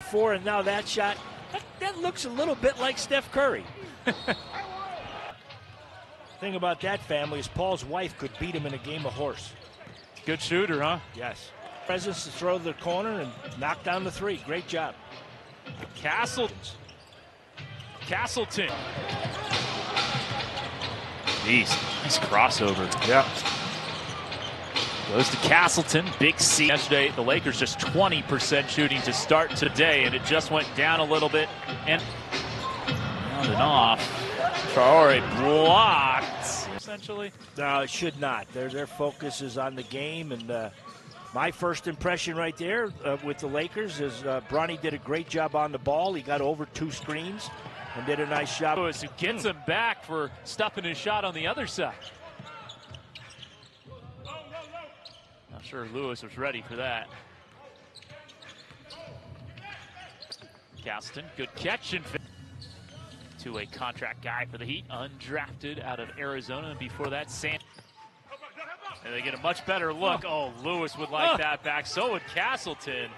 Four, and now that shot. That, that looks a little bit like Steph Curry. Thing about that family is Paul's wife could beat him in a game of horse. Good shooter, huh? Yes. Presence to throw to the corner and knock down the three. Great job. Castle. Castleton. Jeez, nice crossover. Yeah. Goes to Castleton, big C. Yesterday, the Lakers just 20% shooting to start today, and it just went down a little bit. And round and off. Traore blocked, essentially. No, it should not. Their their focus is on the game, and uh, my first impression right there uh, with the Lakers is uh, Bronny did a great job on the ball. He got over two screens and did a nice job. Who gets him back for stuffing his shot on the other side. Not sure Lewis was ready for that. Castleton, good catch and to a contract guy for the Heat, undrafted out of Arizona. And before that, Sam. And they get a much better look. Oh, Lewis would like that back. So would Castleton.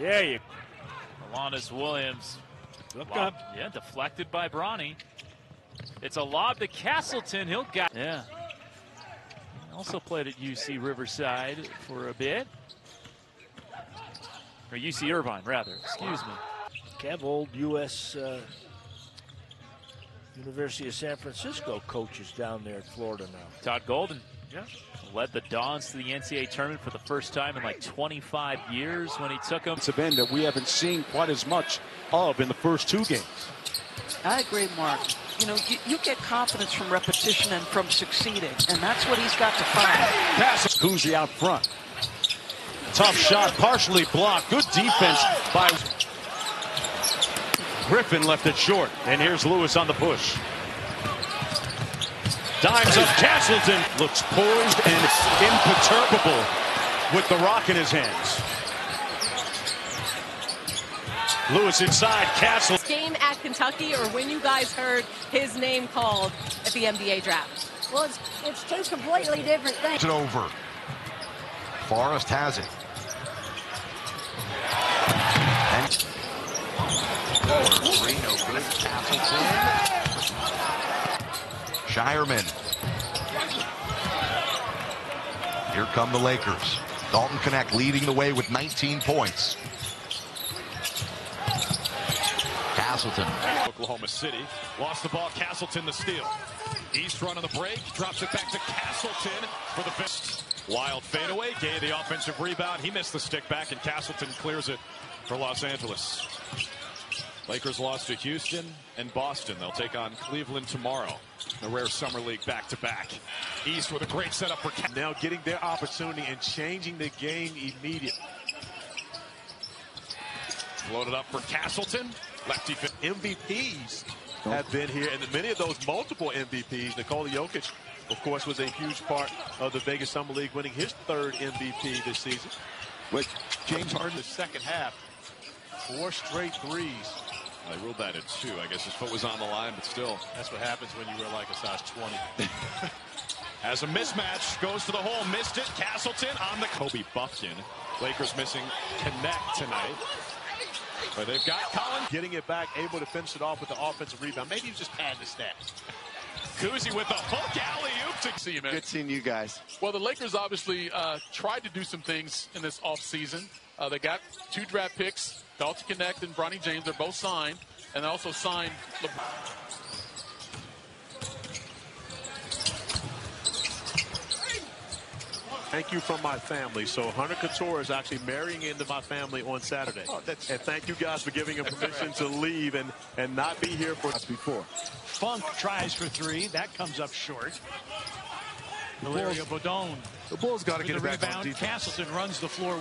Yeah, you. Alanis Williams. Look Lob, up. yeah, deflected by Bronny. It's a lob to Castleton. He'll get. Yeah. Also played at UC Riverside for a bit. Or UC Irvine, rather. Excuse me. Kev, old U.S. Uh, University of San Francisco coaches down there in Florida now. Todd Golden Yeah. led the Dons to the NCAA tournament for the first time in like 25 years when he took them. It's a bend that we haven't seen quite as much of in the first two games. I agree, Mark. You know, you, you get confidence from repetition and from succeeding, and that's what he's got to find. Pass. Kuzi out front. Tough shot, partially blocked. Good defense by Griffin left it short. And here's Lewis on the push. Dimes up Castleton. Looks poised and imperturbable with the rock in his hands. Lewis inside, Castle. Game at Kentucky or when you guys heard his name called at the NBA draft? Well, it's, it's two completely different things. It's over. Forrest has it. And three, no good. Castleton. Shireman. Here come the Lakers. Dalton Knecht leading the way with 19 points. Castleton. Oklahoma City. Lost the ball. Castleton the steal. East run on the break. Drops it back to Castleton for the best. Wild fadeaway. Gay the offensive rebound. He missed the stick back, and Castleton clears it for Los Angeles. Lakers lost to Houston and Boston. They'll take on Cleveland tomorrow. The rare summer league back to back. East with a great setup for Ca- now getting their opportunity and changing the game immediately. Loaded up for Castleton. Lefty. MVPs have been here, and many of those multiple MVPs. Nikola Jokic, of course, was a huge part of the Vegas Summer League, winning his third MVP this season. With James Harden, in the second half, four straight threes. They ruled that in two. I guess his foot was on the line, but still. That's what happens when you were like a size 20. As a mismatch, goes to the hole, missed it. Castleton on the Kobe Bufkin. Lakers missing Knecht tonight. But they've got Collins. Getting it back, able to finish it off with the offensive rebound. Maybe he's just padding the stats. Kuzi with a hook alley oop to see man. Good seeing you guys. Well, the Lakers obviously uh, tried to do some things in this offseason. Uh, they got two draft picks, Dalton Knecht and Bronny James. They're both signed, and they also signed. LeBron. Thank you from my family. So Hunter Couture is actually marrying into my family on Saturday. Oh, that's- and thank you guys for giving him permission to leave and, and not be here for us before. Funk tries for three. That comes up short. Valerio Bodone The Bulls got to get the it back on rebound. defense. Castleton runs the floor.